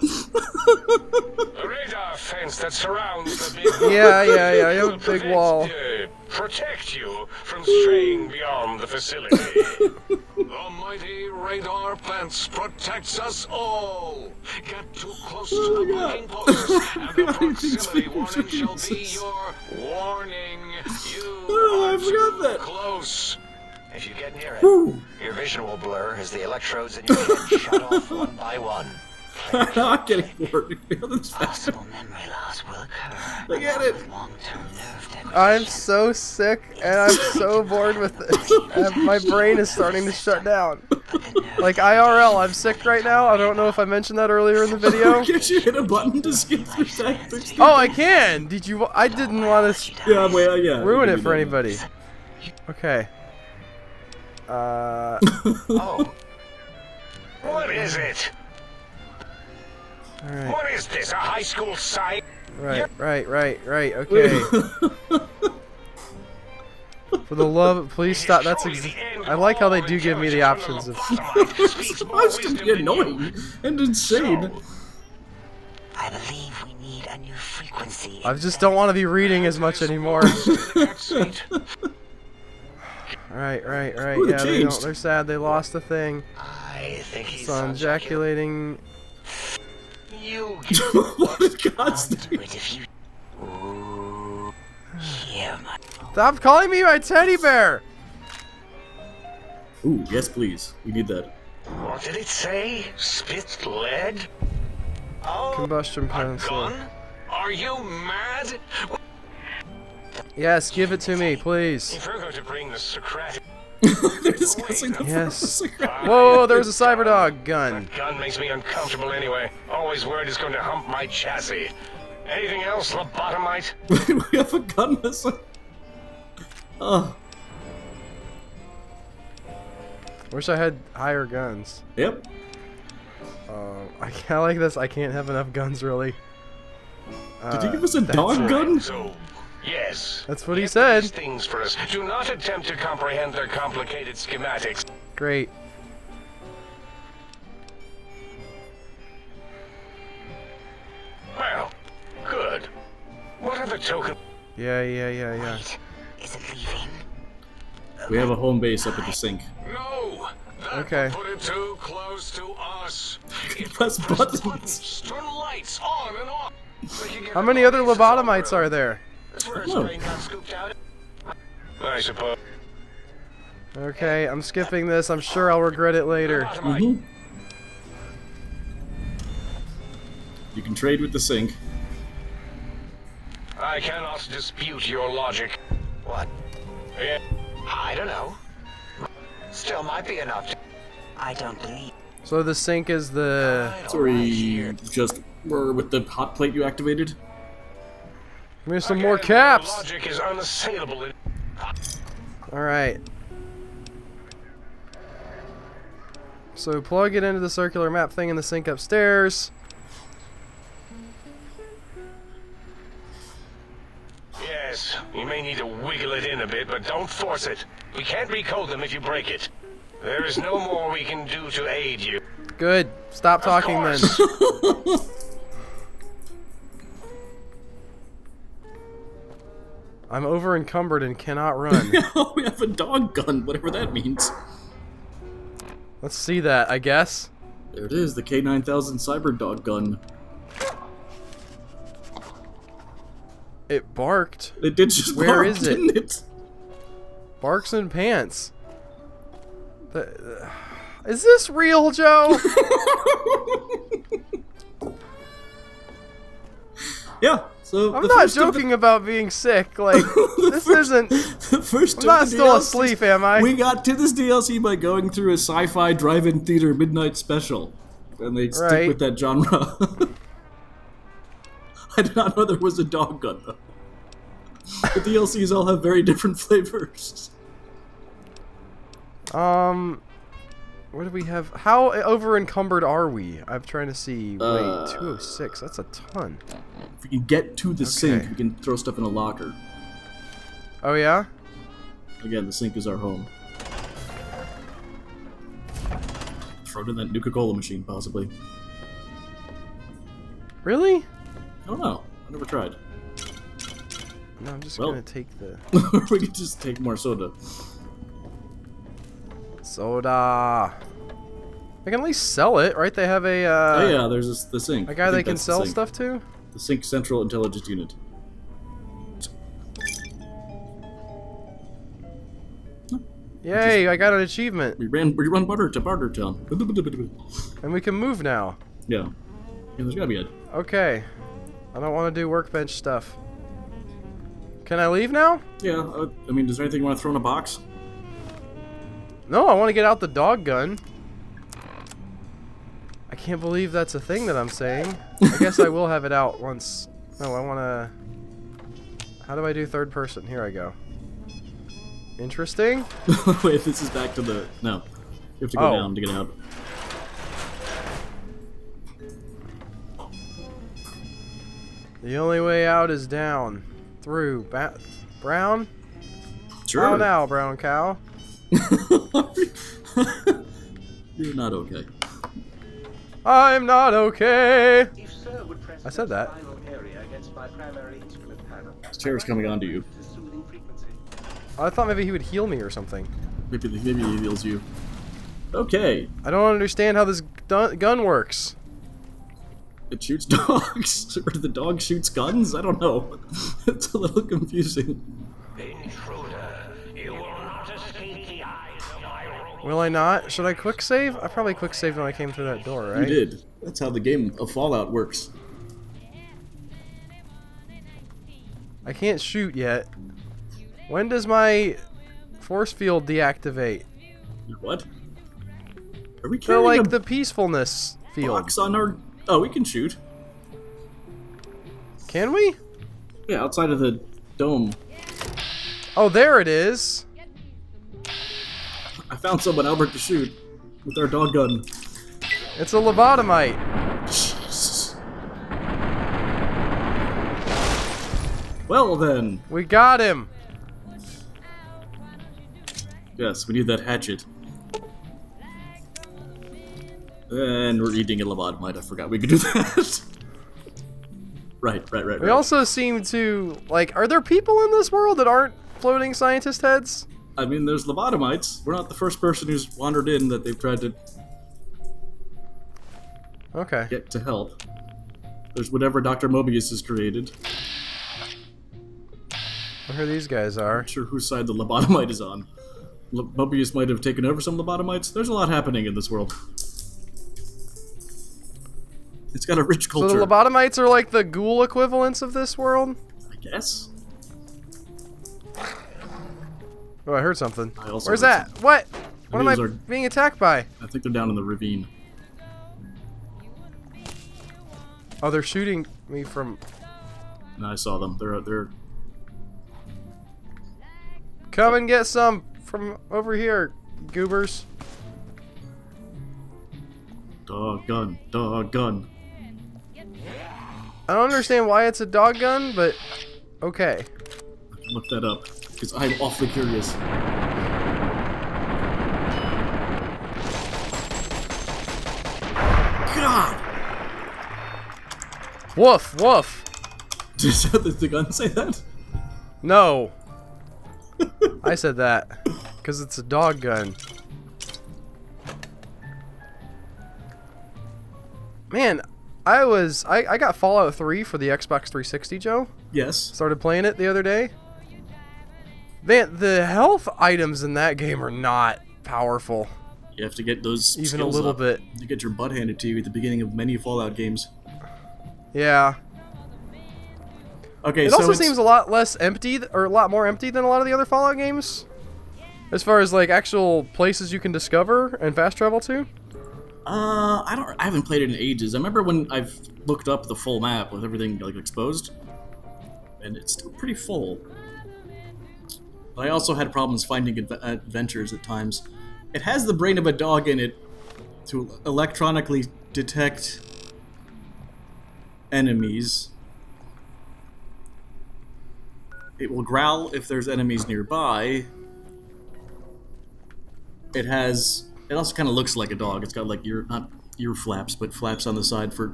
[SPEAKER 5] The radar fence that surrounds the big
[SPEAKER 1] Yeah, yeah, yeah. You a big wall.
[SPEAKER 5] uh, protect you from straying beyond the facility.
[SPEAKER 7] The mighty radar fence protects us all. Get too close to the breaking post, and the proximity warning shall be your warning. You
[SPEAKER 2] Oh, I
[SPEAKER 7] are
[SPEAKER 2] forgot
[SPEAKER 7] too
[SPEAKER 2] that.
[SPEAKER 7] close.
[SPEAKER 4] If you get near it,
[SPEAKER 2] Whew.
[SPEAKER 4] your vision will blur as the electrodes in your head shut off one by one.
[SPEAKER 2] I'm not getting bored. This fast.
[SPEAKER 6] Possible memory loss will occur.
[SPEAKER 2] I get
[SPEAKER 6] along
[SPEAKER 2] it.
[SPEAKER 6] Long-term nerve damage.
[SPEAKER 1] I'm so sick and I'm so bored with this. And my brain is starting to shut down. Like IRL, I'm sick right now. I don't know if I mentioned that earlier in the video.
[SPEAKER 2] Can't you hit a button to skip through tactics?
[SPEAKER 1] Oh, I can. Did you? I didn't want to
[SPEAKER 2] Yeah, well, yeah.
[SPEAKER 1] ruin it for anybody. Okay. Uh.
[SPEAKER 5] Oh. What is it?
[SPEAKER 1] All right.
[SPEAKER 5] What is this? A high school site?
[SPEAKER 1] Right. Right. Right. Right. Okay. For the love, please stop. That's. Ex- I like how they do give me the options of.
[SPEAKER 2] It's supposed to be annoying and insane.
[SPEAKER 6] I believe we need a new frequency.
[SPEAKER 1] I just don't want to be reading as much anymore. Right. Right. Right.
[SPEAKER 2] Ooh,
[SPEAKER 1] Yeah. they don't, they're sad. They lost the thing.
[SPEAKER 4] I think he's
[SPEAKER 1] So ejaculating.
[SPEAKER 4] You
[SPEAKER 2] what is God's name?
[SPEAKER 6] But if you... Ooh, hear my...
[SPEAKER 1] Stop calling me my teddy bear.
[SPEAKER 2] Ooh, yes, please. We need that.
[SPEAKER 5] What did it say? Spit lead?
[SPEAKER 4] Oh,
[SPEAKER 1] Combustion pencil.
[SPEAKER 5] Gun? Are you mad?
[SPEAKER 1] Yes, give it to me, please.
[SPEAKER 5] If we're going to bring the Socratic
[SPEAKER 2] They're discussing the
[SPEAKER 1] Yes.
[SPEAKER 2] secret.
[SPEAKER 1] Whoa, whoa, there's a cyber dog gun.
[SPEAKER 5] gun makes me uncomfortable anyway. Always worried it's going to hump my chassis. Anything else, lobotomite?
[SPEAKER 2] we have a gun missing. Oh,
[SPEAKER 1] Wish I had higher guns.
[SPEAKER 2] yep.
[SPEAKER 1] Um, I can't like this. I can't have enough guns, really.
[SPEAKER 2] Did you
[SPEAKER 1] Uh,
[SPEAKER 2] give us a dog
[SPEAKER 1] it.
[SPEAKER 2] gun?
[SPEAKER 5] So, yes.
[SPEAKER 1] That's what he said.
[SPEAKER 5] These things for us. Do not attempt to comprehend their complicated schematics.
[SPEAKER 1] Great.
[SPEAKER 5] Well, good. What are the token?
[SPEAKER 1] Yeah, yeah, yeah, yeah.
[SPEAKER 6] Wait, is it leaving?
[SPEAKER 2] We have a home base up at the sink.
[SPEAKER 7] No! That
[SPEAKER 1] Okay.
[SPEAKER 7] put it too close to us.
[SPEAKER 2] Press buttons.
[SPEAKER 7] buttons. Turn lights on and off.
[SPEAKER 5] We can get
[SPEAKER 1] How many other lobotomites are there?
[SPEAKER 5] That's where his got scooped out. I suppose.
[SPEAKER 1] Okay, I'm skipping this. I'm sure I'll regret it later.
[SPEAKER 5] Lobotomite.
[SPEAKER 2] Mhm. You can trade with the sink.
[SPEAKER 5] I cannot dispute your logic.
[SPEAKER 4] what?
[SPEAKER 5] Yeah.
[SPEAKER 4] I don't know. Still might be enough. To...
[SPEAKER 6] I don't believe...
[SPEAKER 1] So the sink is the.
[SPEAKER 2] Sorry, just were with the hot plate you activated.
[SPEAKER 1] Give me some
[SPEAKER 5] Again,
[SPEAKER 1] more caps.
[SPEAKER 5] Logic is unassailable.
[SPEAKER 1] All right. So plug it into the circular map thing in the sink upstairs.
[SPEAKER 5] Yes, you may need to wiggle it in a bit, but don't force it. We can't recode them if you break it. There is no more we can do to aid you.
[SPEAKER 1] Good. Stop talking
[SPEAKER 5] of
[SPEAKER 1] then. I'm over encumbered and cannot run.
[SPEAKER 2] we have a dog gun, whatever that means.
[SPEAKER 1] Let's see that, I guess.
[SPEAKER 2] There it is, the K9000 Cyber Dog gun.
[SPEAKER 1] It barked.
[SPEAKER 2] It did just
[SPEAKER 1] Where
[SPEAKER 2] bark,
[SPEAKER 1] is it?
[SPEAKER 2] didn't it?
[SPEAKER 1] Barks and pants. The, uh, is this real, Joe?
[SPEAKER 2] Yeah, So
[SPEAKER 1] I'm not joking about being sick. Like this isn't.
[SPEAKER 2] the first
[SPEAKER 1] I'm not still
[SPEAKER 2] DLCs
[SPEAKER 1] asleep, am I?
[SPEAKER 2] We got to this DLC by going through a sci-fi drive-in theater midnight special, and they stick
[SPEAKER 1] Right.
[SPEAKER 2] with that genre. I did not know there was a dog gun though. The DLCs all have very different flavors.
[SPEAKER 1] Um, what do we have? How over encumbered are we? I'm trying to see. Wait,
[SPEAKER 2] Uh,
[SPEAKER 1] 206. That's a ton.
[SPEAKER 2] If we can get to the sink, we can throw stuff in a locker.
[SPEAKER 1] Oh yeah.
[SPEAKER 2] Again, the sink is our home. Throw it in that Nuka-Cola machine, possibly.
[SPEAKER 1] Really?
[SPEAKER 2] I don't know. I never tried.
[SPEAKER 1] No, I'm just
[SPEAKER 2] Well.
[SPEAKER 1] gonna take the
[SPEAKER 2] we could just take more soda.
[SPEAKER 1] Soda. I can at least sell it, right? They have a uh,
[SPEAKER 2] oh yeah, there's this, the sink.
[SPEAKER 1] A guy they can
[SPEAKER 2] that's the
[SPEAKER 1] sell stuff to.
[SPEAKER 2] The Sink Central Intelligence Unit.
[SPEAKER 1] Yay! I got an achievement,
[SPEAKER 2] We ran we run butter to Barter Town.
[SPEAKER 1] and we can move now.
[SPEAKER 2] Yeah. Yeah, there's gotta be a
[SPEAKER 1] Okay. I don't want to do workbench stuff. Can I leave now?
[SPEAKER 2] Yeah, uh, I mean, is there anything you want to throw in a box?
[SPEAKER 1] No, I want to get out the dog gun. I can't believe that's a thing that I'm saying. I guess I will have it out once. No, I want to. How do I do third person? Here I go. Interesting.
[SPEAKER 2] Wait, this is back to the no. You have to go
[SPEAKER 1] Oh.
[SPEAKER 2] down to get out.
[SPEAKER 1] The only way out is down. Through. Ba- brown?
[SPEAKER 2] Sure.
[SPEAKER 1] Now, brown cow?
[SPEAKER 2] You're not okay.
[SPEAKER 1] I'm not okay.
[SPEAKER 8] If so, would press
[SPEAKER 1] I said that.
[SPEAKER 8] spinal area against my primary instrument panel.
[SPEAKER 2] This chair's coming onto you.
[SPEAKER 8] To soothing.
[SPEAKER 1] I thought maybe he would heal me or something.
[SPEAKER 2] Maybe maybe he heals you. Okay,
[SPEAKER 1] I don't understand how this gun gun works.
[SPEAKER 2] it shoots dogs, or the dog shoots guns. I don't know. it's a little confusing.
[SPEAKER 3] Will
[SPEAKER 1] I not? Should I quick save? I probably quick saved when I came through that door, right?
[SPEAKER 2] You did. That's how the game of Fallout works.
[SPEAKER 1] I can't shoot yet. When does my force field deactivate?
[SPEAKER 2] What? Are we carrying
[SPEAKER 1] like
[SPEAKER 2] a
[SPEAKER 1] the peacefulness field.
[SPEAKER 2] box on our? Oh, we can shoot.
[SPEAKER 1] Can we?
[SPEAKER 2] Yeah, outside of the dome.
[SPEAKER 1] Oh, there it is.
[SPEAKER 2] I found someone Albert to shoot with our dog gun.
[SPEAKER 1] It's a lobotomite.
[SPEAKER 2] Jesus. Well then,
[SPEAKER 1] We got him.
[SPEAKER 2] yes, we need that hatchet. And we're eating a lobotomite. I forgot we could do that. right, right, right,
[SPEAKER 1] We
[SPEAKER 2] right.
[SPEAKER 1] also seem to like. Are there people in this world that aren't floating scientist heads?
[SPEAKER 2] I mean, there's lobotomites. We're not the first person who's wandered in that they've tried to
[SPEAKER 1] Okay.
[SPEAKER 2] get to help. There's whatever Dr. Mobius has created.
[SPEAKER 1] Who these guys are.
[SPEAKER 2] Not sure whose side the lobotomite is on. Lo- Mobius might have taken over some of the lobotomites. There's a lot happening in this world. It's got a rich culture.
[SPEAKER 1] So the lobotomites are like the ghoul equivalents of this world.
[SPEAKER 2] I guess.
[SPEAKER 1] Oh, I heard something.
[SPEAKER 2] I
[SPEAKER 1] Where's
[SPEAKER 2] heard
[SPEAKER 1] that? What? What am I being attacked by?
[SPEAKER 2] I think they're down in the ravine.
[SPEAKER 1] Oh, they're shooting me from.
[SPEAKER 2] And I saw them. They're they're
[SPEAKER 1] Come and get some from over here, goobers.
[SPEAKER 2] dog gun, dog gun.
[SPEAKER 1] I don't understand why it's a dog gun, but okay.
[SPEAKER 2] Look that up because I'm awfully curious. God!
[SPEAKER 1] Woof, woof.
[SPEAKER 2] Did the gun say that?
[SPEAKER 1] No. I said that because it's a dog gun. Man, I was I, I got Fallout 3 for the Xbox 360, Joe.
[SPEAKER 2] Yes.
[SPEAKER 1] Started playing it the other day. Man, the health items in that game are not powerful.
[SPEAKER 2] You have to get those
[SPEAKER 1] Even a little
[SPEAKER 2] up.
[SPEAKER 1] bit.
[SPEAKER 2] You get your butt handed to you at the beginning of many Fallout games.
[SPEAKER 1] Yeah.
[SPEAKER 2] Okay,
[SPEAKER 1] It
[SPEAKER 2] so
[SPEAKER 1] also
[SPEAKER 2] it's-
[SPEAKER 1] seems a lot less empty, or a lot more empty than a lot of the other Fallout games. As far as like actual places you can discover and fast travel to.
[SPEAKER 2] Uh, I don't. I haven't played it in ages. I remember when I've looked up the full map with everything like exposed, and it's still pretty full. But I also had problems finding adve- adventures at times. It has the brain of a dog in it to electronically detect enemies. It will growl if there's enemies nearby. It has. It also kind of looks like a dog. It's got like ear, not ear flaps, but flaps on the side for.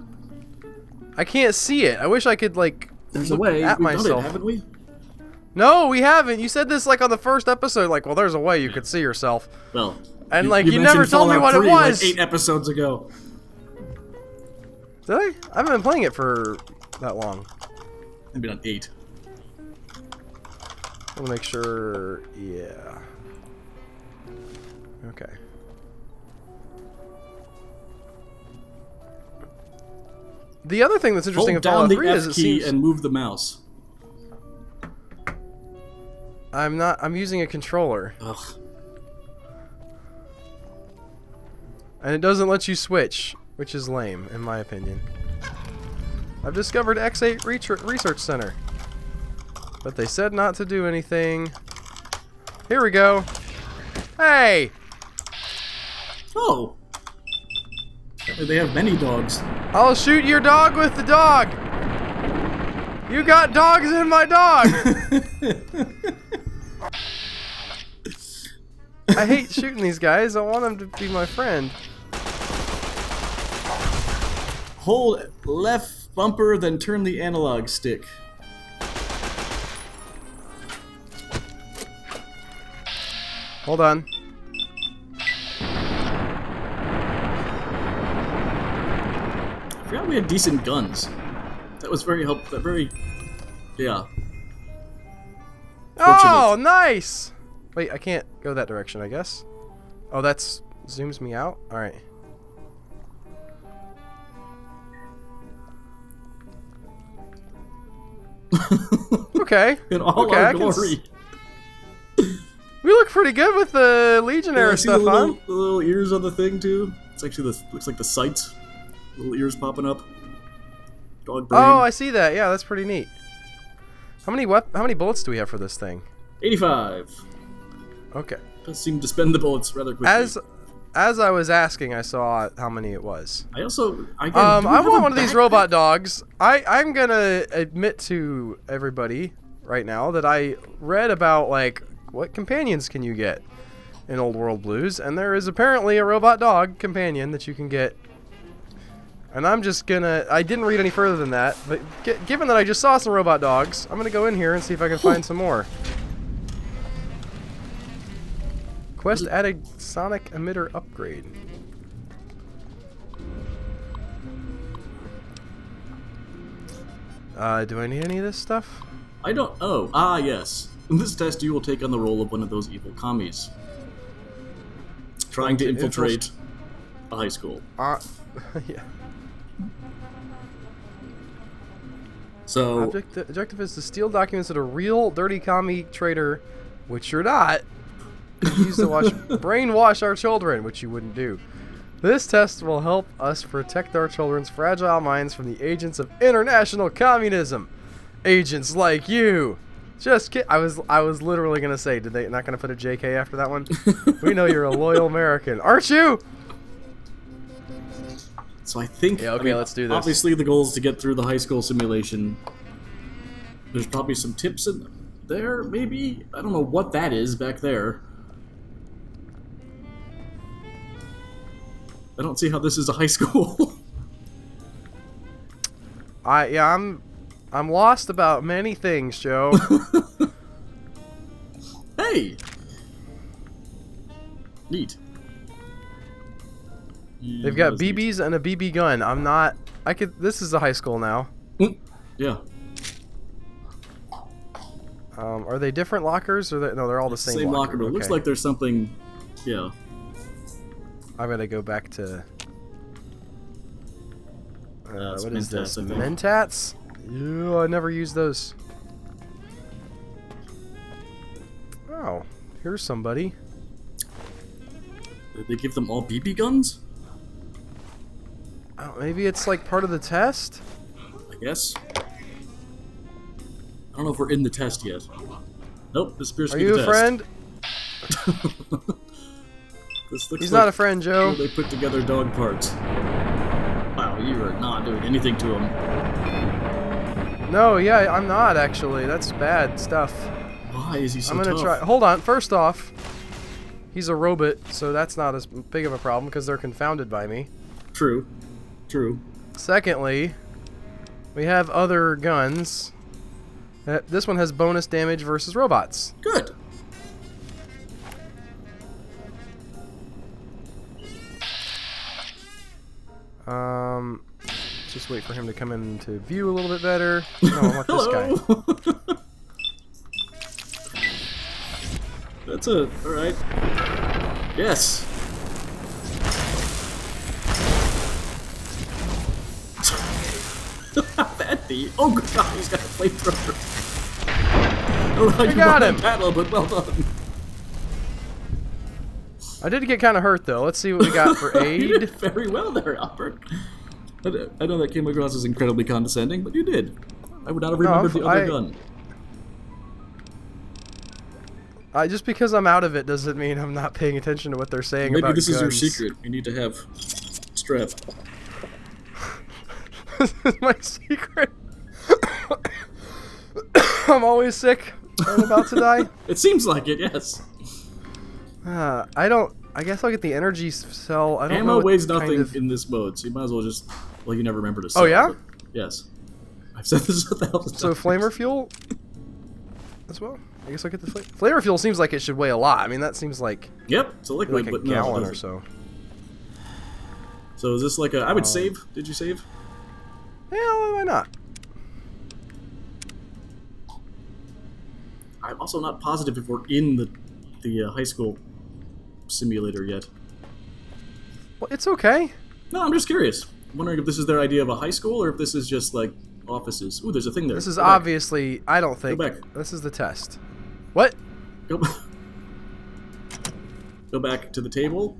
[SPEAKER 1] I can't see it. I wish I could like
[SPEAKER 2] There's a
[SPEAKER 1] look
[SPEAKER 2] way.
[SPEAKER 1] at
[SPEAKER 2] We've done
[SPEAKER 1] myself.
[SPEAKER 2] it, haven't we?
[SPEAKER 1] No, we haven't. You said this like on the first episode. Like, well, there's a way you could see yourself.
[SPEAKER 2] Well.
[SPEAKER 1] And, like, you
[SPEAKER 2] mentioned
[SPEAKER 1] never told me
[SPEAKER 2] Fallout
[SPEAKER 1] what it
[SPEAKER 2] 3, like,
[SPEAKER 1] was.
[SPEAKER 2] eight episodes ago.
[SPEAKER 1] Did I? I haven't been playing it for that long.
[SPEAKER 2] Maybe not eight.
[SPEAKER 1] I want to make sure. Yeah. Okay. The other thing that's interesting
[SPEAKER 2] Hold down
[SPEAKER 1] Fallout
[SPEAKER 2] the
[SPEAKER 1] 3
[SPEAKER 2] F
[SPEAKER 1] is it
[SPEAKER 2] key
[SPEAKER 1] seems
[SPEAKER 2] and move the mouse.
[SPEAKER 1] I'm not. I'm using a controller,
[SPEAKER 2] Ugh.
[SPEAKER 1] and it doesn't let you switch, which is lame, in my opinion. I've discovered X8 Research Research Center, but they said not to do anything. Here we go. Hey,
[SPEAKER 2] Oh. They have many dogs.
[SPEAKER 1] I'll shoot your dog with the dog. You got dogs in my dog. I hate shooting these guys. I want them to be my friend.
[SPEAKER 2] Hold left bumper, then turn the analog stick.
[SPEAKER 1] Hold on.
[SPEAKER 2] I forgot we had decent guns. That was very helpful. That very. Yeah.
[SPEAKER 1] Oh, nice! Wait, I can't go that direction, I guess. Oh, that's zooms me out? Alright. okay.
[SPEAKER 2] In all
[SPEAKER 1] okay,
[SPEAKER 2] our
[SPEAKER 1] I can s-
[SPEAKER 2] glory.
[SPEAKER 1] We look pretty good with the Legionnaire
[SPEAKER 2] Yeah,
[SPEAKER 1] stuff
[SPEAKER 2] the little,
[SPEAKER 1] on.
[SPEAKER 2] the little ears on the thing too. It's actually the looks like the sights. Little ears popping up. Dog brain.
[SPEAKER 1] Oh, I see that. Yeah, that's pretty neat. How many wep- How many bullets do we have for this thing?
[SPEAKER 2] 85.
[SPEAKER 1] Okay.
[SPEAKER 2] Does seem to spend the bullets rather quickly.
[SPEAKER 1] As as I was asking, I saw how many it was.
[SPEAKER 2] I also I, again,
[SPEAKER 1] Um, I want one of these robot dogs. I I'm gonna admit to everybody right now that I read about like what companions can you get in Old World Blues, and there is apparently a robot dog companion that you can get. And I'm just gonna. I didn't read any further than that, but gi- given that I just saw some robot dogs, I'm gonna go in here and see if I can find some more. Quest added sonic emitter upgrade. Uh, do I need any of this stuff?
[SPEAKER 2] I don't. Oh, ah, yes. In this test, you will take on the role of one of those evil commies, trying to infiltrate a high school.
[SPEAKER 1] Uh, yeah.
[SPEAKER 2] So
[SPEAKER 1] Object, objective is to steal documents that a real dirty commie traitor, which you're not, could use to watch, brainwash our children, which you wouldn't do. This test will help us protect our children's fragile minds from the agents of international communism. Agents like you. Just kid. I was I was literally gonna say, did they not gonna put a JK after that one? we know you're a loyal American, aren't you?
[SPEAKER 2] So I think.
[SPEAKER 1] Yeah,
[SPEAKER 2] I
[SPEAKER 1] okay,
[SPEAKER 2] mean,
[SPEAKER 1] let's do this.
[SPEAKER 2] Obviously, the goal is to get through the high school simulation. There's probably some tips in there, maybe? I don't know what that is back there. I don't see how this is a high school.
[SPEAKER 1] I yeah, I'm I'm lost about many things, Joe.
[SPEAKER 2] hey! Neat.
[SPEAKER 1] They've got BBs and a BB gun. I'm not. I could. This is a high school now.
[SPEAKER 2] Yeah.
[SPEAKER 1] Um, are they different lockers or they, no? They're all the same.
[SPEAKER 2] Same locker, but it looks like there's something. Yeah.
[SPEAKER 1] I'm gonna go back to. Uh, what is this?
[SPEAKER 2] I.
[SPEAKER 1] Mentats. Ew, I never used those. Oh, here's somebody.
[SPEAKER 2] Did they give them all BB guns?
[SPEAKER 1] Oh, maybe it's like part of the test?
[SPEAKER 2] I guess. I don't know if we're in the test yet. Nope, this appears to
[SPEAKER 1] Are
[SPEAKER 2] be
[SPEAKER 1] you
[SPEAKER 2] the
[SPEAKER 1] a
[SPEAKER 2] test.
[SPEAKER 1] friend?
[SPEAKER 2] This looks
[SPEAKER 1] He's
[SPEAKER 2] like
[SPEAKER 1] not a friend, Joe.
[SPEAKER 2] they put together dog parts. Wow, you are not doing anything to him.
[SPEAKER 1] No, yeah, I'm not actually. That's bad stuff.
[SPEAKER 2] Why is he so
[SPEAKER 1] I'm gonna
[SPEAKER 2] tough?
[SPEAKER 1] try. Hold on. First off, he's a robot, so that's not as big of a problem because they're confounded by me.
[SPEAKER 2] True. True.
[SPEAKER 1] Secondly, we have other guns. Uh, This one has bonus damage versus robots.
[SPEAKER 2] Good.
[SPEAKER 1] Just wait for him to come into view a little bit better. No, I want this guy.
[SPEAKER 2] That's it. All right. Yes. that the oh god, he's got a flamethrower. Oh, you
[SPEAKER 1] got
[SPEAKER 2] won that
[SPEAKER 1] him.
[SPEAKER 2] Battle, but well done.
[SPEAKER 1] I did get kind of hurt though. Let's see what we got for
[SPEAKER 2] you did
[SPEAKER 1] aid.
[SPEAKER 2] very well there, Albert. I know that came across as incredibly condescending, but you did. I would not have remembered
[SPEAKER 1] I'm-
[SPEAKER 2] the other
[SPEAKER 1] I-
[SPEAKER 2] gun.
[SPEAKER 1] I, just because I'm out of it doesn't mean I'm not paying attention to what they're saying about it.
[SPEAKER 2] Maybe this is your secret. You need to have strep.
[SPEAKER 1] this is my secret. I'm always sick and about to die.
[SPEAKER 2] It seems like it, yes.
[SPEAKER 1] Uh, I don't. I guess I'll get the energy cell. I don't.
[SPEAKER 2] Ammo
[SPEAKER 1] what
[SPEAKER 2] weighs nothing
[SPEAKER 1] of-
[SPEAKER 2] in this mode, so you might as well just. Well, you never remember to say.
[SPEAKER 1] Oh, yeah?
[SPEAKER 2] but Yes. I've said this a thousand
[SPEAKER 1] So
[SPEAKER 2] times.
[SPEAKER 1] So flamer fuel as well. I guess I'll get the fla- flamer fuel. Seems like it should weigh a lot. I mean, that seems like
[SPEAKER 2] Yep, it's a liquid,
[SPEAKER 1] like a
[SPEAKER 2] but no,
[SPEAKER 1] gallon or so.
[SPEAKER 2] So is this like a? I would
[SPEAKER 1] Um,
[SPEAKER 2] save. Did you save?
[SPEAKER 1] Yeah, why not?
[SPEAKER 2] I'm also not positive if we're in the the uh, high school simulator yet.
[SPEAKER 1] Well, it's okay.
[SPEAKER 2] No, I'm just curious. I'm wondering if this is their idea of a high school or if this is just like offices. Ooh, there's a thing there.
[SPEAKER 1] This is
[SPEAKER 2] Go back.
[SPEAKER 1] obviously. I don't think.
[SPEAKER 2] Go back.
[SPEAKER 1] This is the test. What?
[SPEAKER 2] Go, go back to the table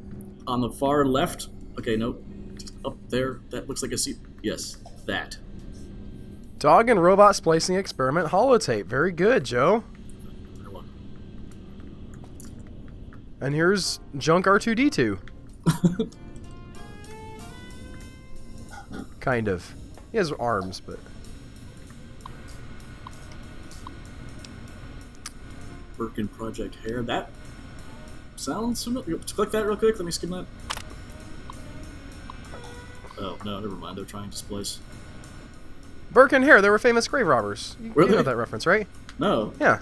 [SPEAKER 2] on the far left. Okay, no, just up there. That looks like a seat. Yes, that.
[SPEAKER 1] Dog and robot splicing experiment holotape. Very good, Joe. And here's junk R2D2. kind of. He has arms, but
[SPEAKER 2] Birkin Project Hair. That sounds familiar. Click that real quick. Let me skim that. Oh no, never mind. They're trying to splice.
[SPEAKER 1] Burke and Hare, they were famous grave robbers. You, you know that reference, right?
[SPEAKER 2] No.
[SPEAKER 1] Yeah.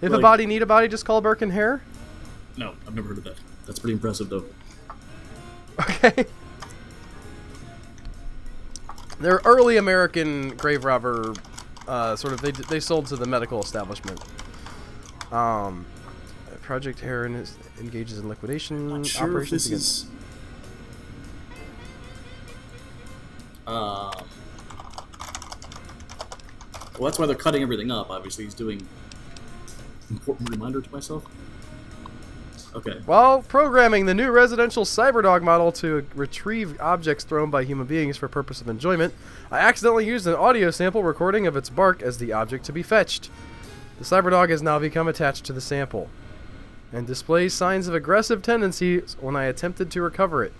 [SPEAKER 1] If a body need a body, just call Burke and Hare.
[SPEAKER 2] No, I've never heard of that. That's pretty impressive, though.
[SPEAKER 1] Okay. They're early American grave robber, uh, sort of. They they sold to the medical establishment. Um, Project Heron is, engages in liquidation
[SPEAKER 2] Not sure if
[SPEAKER 1] operations
[SPEAKER 2] this is. Um. Well, that's why they're cutting everything up. Obviously, he's doing. Important reminder to myself. Okay.
[SPEAKER 1] While programming the new residential Cyberdog model to retrieve objects thrown by human beings for purpose of enjoyment, I accidentally used an audio sample recording of its bark as the object to be fetched. The Cyberdog has now become attached to the sample and displays signs of aggressive tendencies when I attempted to recover it.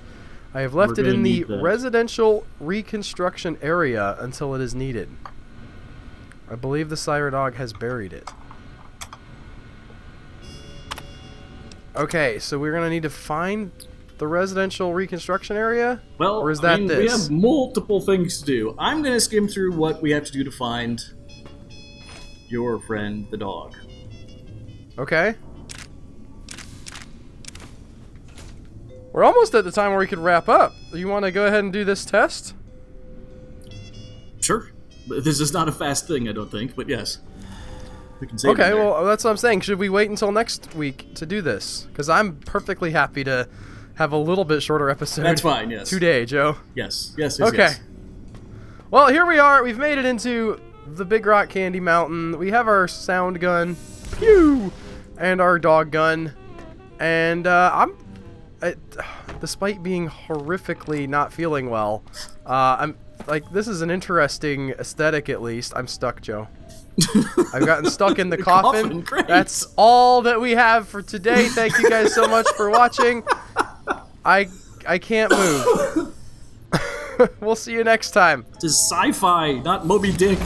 [SPEAKER 1] I have left
[SPEAKER 2] We're
[SPEAKER 1] it in the residential reconstruction area until it is needed. I believe the Cyberdog has buried it. Okay, so we're gonna need to find the residential reconstruction area.
[SPEAKER 2] Well,
[SPEAKER 1] or is
[SPEAKER 2] I
[SPEAKER 1] that
[SPEAKER 2] mean, we have multiple things to do. I'm gonna skim through what we have to do to find your friend, the dog.
[SPEAKER 1] Okay. We're almost at the time where we could wrap up. You want to go ahead and do this test?
[SPEAKER 2] Sure. This is not a fast thing, I don't think, but yes. We can save
[SPEAKER 1] Okay, well, that's what I'm saying. Should we wait until next week to do this? Because I'm perfectly happy to have a little bit shorter episode.
[SPEAKER 2] That's fine, yes.
[SPEAKER 1] Today, Joe.
[SPEAKER 2] Yes, yes, yes.
[SPEAKER 1] Okay.
[SPEAKER 2] yes.
[SPEAKER 1] Well, here we are. We've made it into the Big Rock Candy Mountain. We have our sound gun, pew, and our dog gun. And uh, I'm, I, despite being horrifically not feeling well, uh, I'm like this is an interesting aesthetic. At least I'm stuck, Joe. I've gotten stuck in the,
[SPEAKER 2] The
[SPEAKER 1] coffin.
[SPEAKER 2] coffin.
[SPEAKER 1] That's all that we have for today. Thank you guys so much for watching. I I can't move. we'll see you next time.
[SPEAKER 2] This is sci-fi, not Moby Dick.